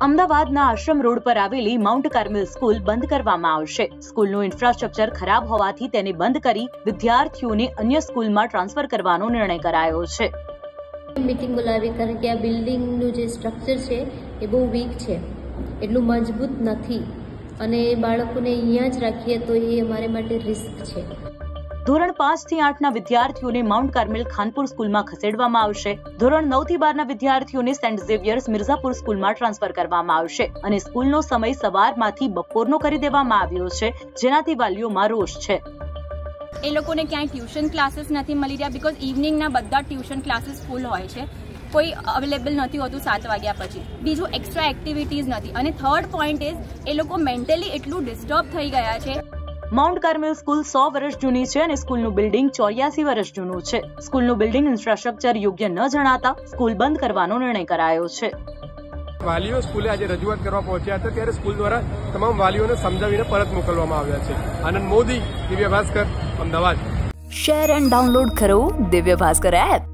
અમદાવાદના આશ્રમ રોડ પર આવેલી માઉન્ટ કાર્મેલ સ્કૂલ બંધ કરવામાં આવશે. સ્કૂલનું ઇન્ફ્રાસ્ટ્રક્ચર ખરાબ હોવાથી તેને બંધ કરી વિદ્યાર્થીઓને અન્ય સ્કૂલમાં ટ્રાન્સફર કરવાનો નિર્ણય કરાયો છે. મીટિંગ બોલાવી કારણ કે આ બિલ્ડિંગનું જે સ્ટ્રક્ચર છે, એ બહુ વીક છે. એટલું મજબૂત નથી. અને બાળકોને અહીંયા જ રાખીએ તો એ અમારે માટે રિસ્ક છે. ધોરણ પાંચથી આઠના વિદ્યાર્થીઓને માઉન્ટ કાર્મેલ ખાનપુર સ્કૂલમાં ખસેડવામાં આવશે. ધોરણ નવથી બારના વિદ્યાર્થીઓને સેન્ટ ઝેવિયર્સ મિર્ઝાપુર સ્કૂલમાં ટ્રાન્સફર કરવામાં આવશે અને સ્કૂલનો સમય સવારમાંથી બપોરનો કરી દેવામાં આવ્યો છે, જેનાથી વાલીઓમાં રોષ છે. એ લોકોને ક્યાંય ટ્યુશન ક્લાસીસ નથી મળી રહ્યા બિકોઝ ઇવનિંગના બધા ટ્યુશન ક્લાસીસ ફૂલ હોય છે. કોઈ અવેલેબલ નથી હોતું સાત વાગ્યા પછી. બીજું એક્સ્ટ્રા એક્ટિવિટીઝ નથી. અને થર્ડ પોઈન્ટ ઇઝ એ લોકો મેન્ટલી એટલું ડિસ્ટર્બ થઈ ગયા છે. માઉન્ટ કાર્મેલ સ્કૂલ સો વર્ષ જૂની છે અને સ્કૂલનું બિલ્ડિંગ ચોર્યાસી વર્ષ જૂનું છે. સ્કૂલનું બિલ્ડિંગ ઇન્ફ્રાસ્ટ્રક્ચર યોગ્ય ન જણાતા સ્કૂલ બંધ કરવાનો નિર્ણય કરાયો છે. વાલીઓ સ્કૂલે આજે રજૂઆત કરવા પહોંચ્યા હતા ત્યારે સ્કૂલ દ્વારા તમામ વાલીઓને સમજાવીને પરત મોકલવામાં આવ્યા છે. Anand Modi Divya Bhaskar Ahmedabad. Share and download કરો દિવ્ય ભાસ્કર એપ